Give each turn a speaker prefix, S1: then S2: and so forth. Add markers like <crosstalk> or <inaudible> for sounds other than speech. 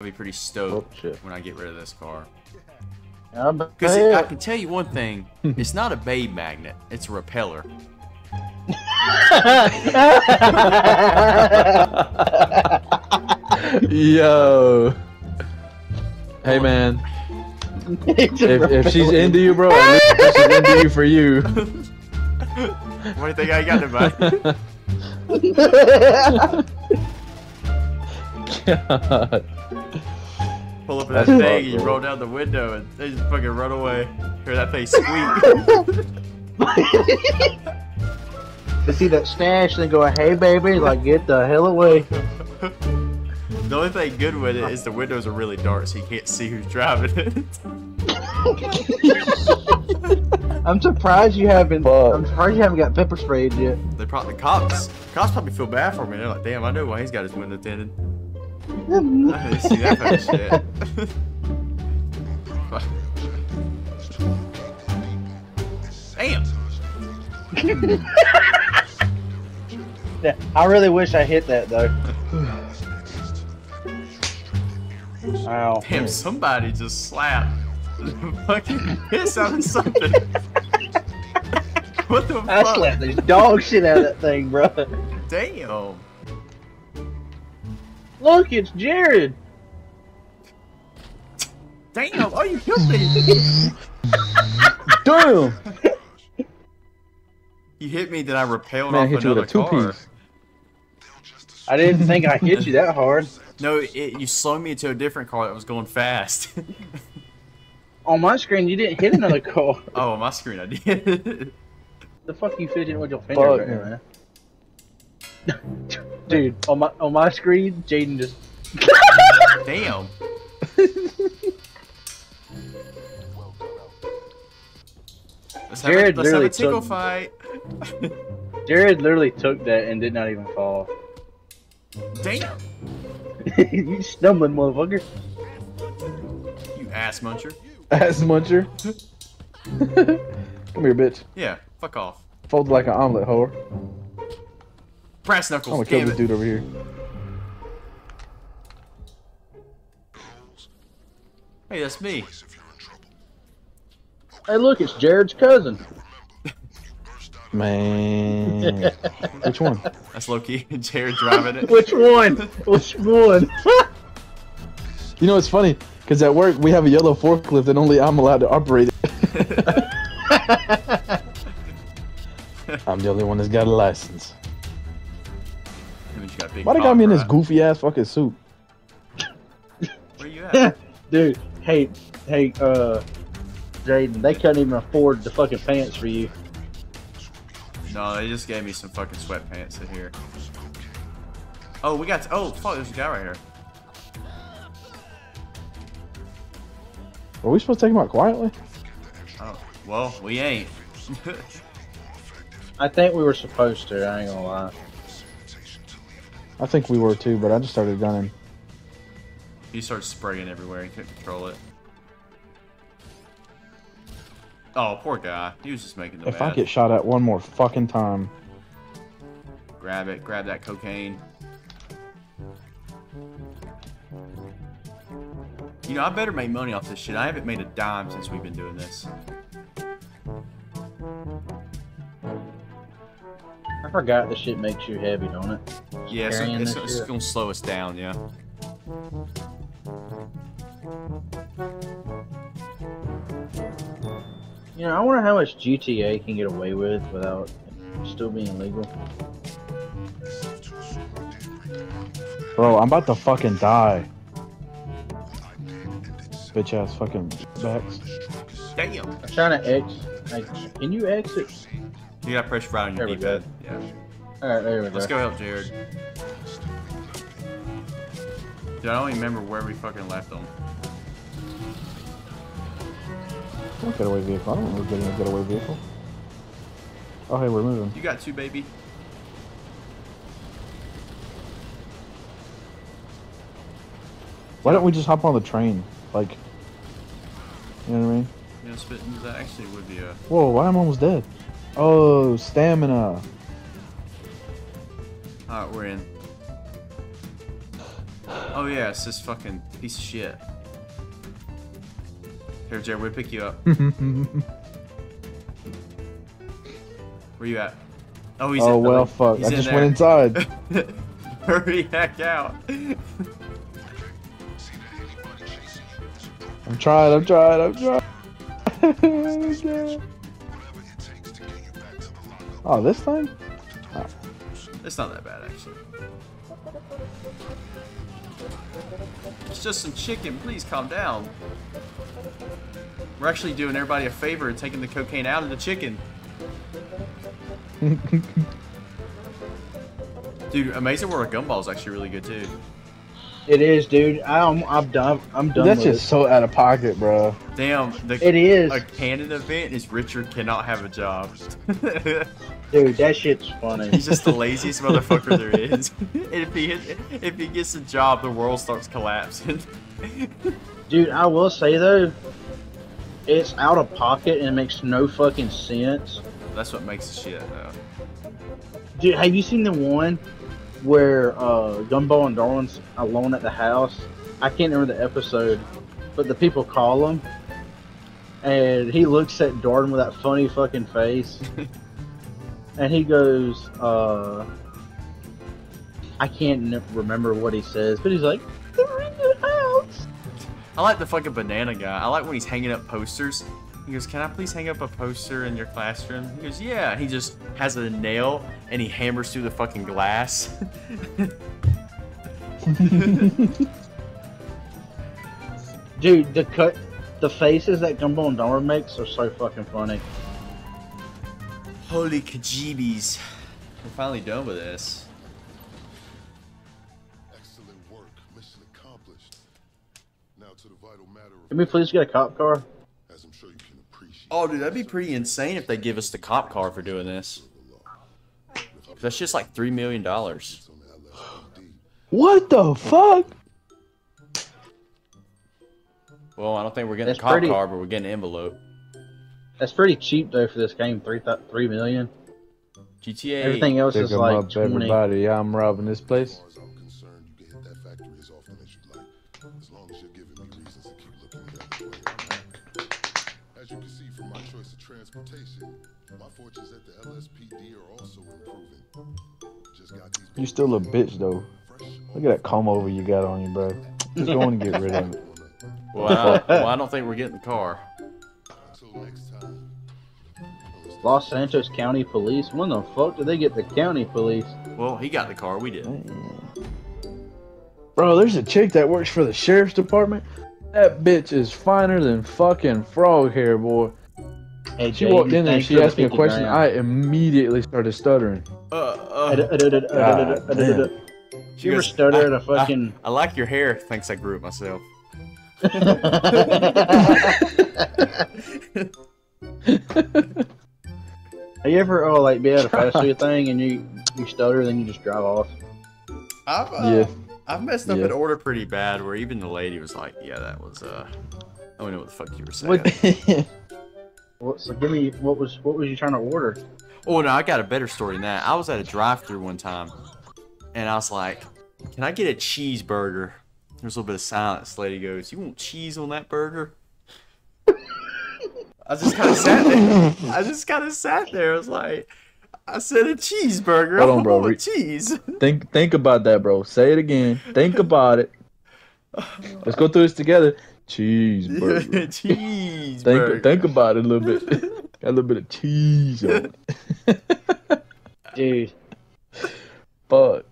S1: I'll be pretty stoked
S2: Oh,
S1: when I get rid of this car. Because I can tell you one thing, <laughs> it's not a babe magnet, it's a repeller. <laughs>
S2: Yo. Hey man, <laughs> if, if she's into you, bro, she's into you for you.
S1: What do you think I got to buy?
S2: God.
S1: Pull up in that
S2: That's
S1: thing and you roll down the window and they just fucking run away. Hear that thing squeak. <laughs>
S3: to see that stash and go, hey baby, like get the hell away.
S1: the only thing good with it is the windows are really dark so you can't see who's driving it. <laughs>
S3: I'm surprised you haven't.
S2: Fuck.
S3: I'm surprised you haven't got pepper sprayed yet.
S1: they probably the cops cops probably feel bad for me. They're like, damn, I know why he's got his window tinted. I didn't see that kind of shit. <laughs> Damn.
S3: Yeah, I really wish I hit that though. Ow.
S1: Damn, somebody just slapped. Fucking piss out of something. <laughs> what the
S3: I
S1: fuck?
S3: slapped the dog shit out of that thing, bro.
S1: Damn.
S3: Look, it's Jared.
S1: Damn. Oh, you killed me. <laughs>
S2: Damn.
S1: you hit me, then I repelled
S2: Man, I
S1: off
S2: hit you with
S1: another
S2: a two
S1: car.
S2: piece.
S3: I didn't think I hit you that hard.
S1: No, it, you slowed me into a different car that was going fast. <laughs>
S3: On my screen, you didn't hit another car. <laughs>
S1: oh, on my screen I did.
S3: The fuck you fidgeting with your finger
S2: Fuck,
S3: right there, man? Dude, on my on my screen, Jaden just <laughs>
S1: Damn. Let's have, a,
S3: Jared
S1: let's have a
S3: literally
S1: tickle
S3: took-
S1: fight.
S3: Jared literally took that and did not even fall.
S1: Damn. <laughs>
S3: you stumbling motherfucker.
S1: You ass muncher.
S2: Ass muncher. <laughs> Come here, bitch.
S1: Yeah, fuck off.
S2: Fold like an omelet, whore.
S1: Brass
S2: I'm gonna kill
S1: damn
S2: this dude over here.
S1: Hey, that's me.
S3: Hey, look, it's Jared's cousin. <laughs>
S2: Man. <laughs> Which one?
S1: That's Loki. <laughs> Jared driving it.
S3: Which one? Which one?
S2: You know, it's funny, because at work we have a yellow forklift and only I'm allowed to operate it. I'm the only one that's got a license.
S1: That means you got big
S2: Why they got me in this goofy ass fucking suit? <laughs>
S1: Where you at?
S3: Dude, hey, hey, uh, Jaden, they couldn't even afford the fucking pants for you.
S1: no, they just gave me some fucking sweatpants in here. Oh, we got. oh, fuck, there's a guy right here.
S2: Are we supposed to take him out quietly?
S1: Oh, well, we ain't. <laughs>
S3: I think we were supposed to. I ain't gonna lie.
S2: I think we were too, but I just started gunning.
S1: he started spraying everywhere. He couldn't control it. Oh, poor guy. He was just making the
S2: If I get shot at one more fucking time,
S1: Grab it. Grab that cocaine. You know, I better make money off this shit. I haven't made a dime since we've been doing this.
S3: I forgot the shit makes you heavy, don't it?
S1: Yeah, so it's, it's gonna slow us down, yeah.
S3: You know, I wonder how much GTA can get away with without still being legal.
S2: bro, I'm about to fucking die. Bitch ass fucking backs.
S1: Damn.
S3: I'm trying to X. Like, can you exit?
S1: You got pressure right on your
S3: There
S1: D-pad. Yeah.
S3: All right, there we go.
S1: Let's go help Jared. Dude, I don't even remember where we fucking left them.
S2: What getaway vehicle? I don't remember getting a getaway vehicle. Oh, hey, we're moving.
S1: You got two, baby.
S2: Why don't we just hop on the train? Like, you know what I mean?
S1: Yeah, that actually would be a.
S2: Whoa, why am I almost dead? Oh, stamina.
S1: Alright, we're in. Oh yeah, it's this fucking piece of shit. Here, Jared, we'll pick you up. <laughs> Where you at? Oh, he's
S2: oh
S1: in,
S2: well, fuck!
S1: he's
S2: I just
S1: there.
S2: went inside. <laughs>
S1: Hurry heck out.
S2: I'm trying. I'm trying. I'm trying. <laughs> oh, this thing?
S1: It's not that bad actually. It's just some chicken. Please calm down. We're actually doing everybody a favor and taking the cocaine out of the chicken. <laughs> Dude, Amazing World of Gumball is actually really good too.
S3: It is, dude. I'm I'm done. I'm done.
S2: That's
S3: with
S2: just so out of pocket, bro.
S1: Damn, the
S3: it. it is,
S1: a canon event is Richard cannot have a job. <laughs>
S3: dude. That shit's funny.
S1: He's just the laziest motherfucker there is. <laughs> if he if he gets a job, the world starts collapsing. <laughs>
S3: Dude, I will say though, it's out of pocket and it makes no fucking sense.
S1: That's what makes the shit though.
S3: Dude, have you seen the one where uh, Gumball and Darwin's alone at the house? I can't remember the episode, but the people call him, and he looks at Darwin with that funny fucking face, <laughs> and he goes, uh, I can't remember what he says, but he's like, "They're in the house."
S1: I like the fucking banana guy. I like when he's hanging up posters. He goes, "Can I please hang up a poster in your classroom?" He goes, "Yeah." He just has a nail and he hammers through the fucking glass. <laughs>
S3: Dude, the cut, the faces that Gumball and Darwin makes are so fucking funny.
S1: Holy kajibis! We're finally done with this.
S4: Excellent work. Mission accomplished. Now to the vital matter of
S3: Can we please get a cop car?
S4: as I'm sure you can appreciate.
S1: Oh, dude, that'd be pretty insane if they give us the cop car for doing this. That's just like three million dollars.
S4: on the LSPD.
S2: What the fuck?
S1: Well, I don't think we're getting
S3: That's
S1: a cop
S3: pretty-
S1: car, but we're getting an envelope.
S3: That's pretty cheap though for this game. Three th- three million.
S1: GTA.
S3: Everything else
S2: Pick
S3: is
S2: 'em
S3: like
S2: up,
S3: twenty.
S2: everybody. Yeah, I'm robbing this place.
S4: Far as you can hit that factory as often as you'd like, as long as you're giving me reasons to keep looking the other way. As you can see from my choice of transportation, my fortunes at the LSPD are also improving. Just got these
S2: You still a bitch though. Look at that comb over you got on you, bro. Just going to get rid of it.
S1: Well, I don't, well, I don't think we're getting the car.
S4: Until next time.
S3: Los Santos County Police. When the fuck did they get the county police?
S1: Well, he got the car. We didn't.
S2: Bro, there's a chick that works for the sheriff's department. That bitch is finer than fucking frog hair, boy.
S3: Hey,
S2: she
S3: Jay,
S2: walked in there. She asked me a question.
S3: Grand.
S2: I immediately started stuttering.
S1: She
S3: was
S1: stuttering
S3: a fucking.
S1: I, I, I like your hair. Thanks, I grew it myself.
S3: Have you ever oh like be at a fast food thing and you you stutter then you just drive off?
S1: I've uh,
S2: yeah.
S1: I've messed up
S2: Yeah.
S1: an order pretty bad where even the lady was like, yeah, that was, uh, I don't know what the fuck you were saying.
S2: What? <laughs>
S3: What, so give me what was what was you trying to order?
S1: Oh, no, I got a better story than that. I was at a drive through one time and I was like, can I get a cheeseburger? There's a little bit of silence. The lady goes, you want cheese on that burger? I just kind of sat there. I just kind of sat there. I was like, I said a cheeseburger.
S2: Hold on, bro. Re-
S1: cheese.
S2: Think think about that, bro. Say it again. Think <laughs> about it. Let's go through this together. Cheeseburger. <laughs>
S1: cheeseburger.
S2: think think about it a little bit. <laughs> Got a little bit of cheese on it.
S3: Dude. Fuck.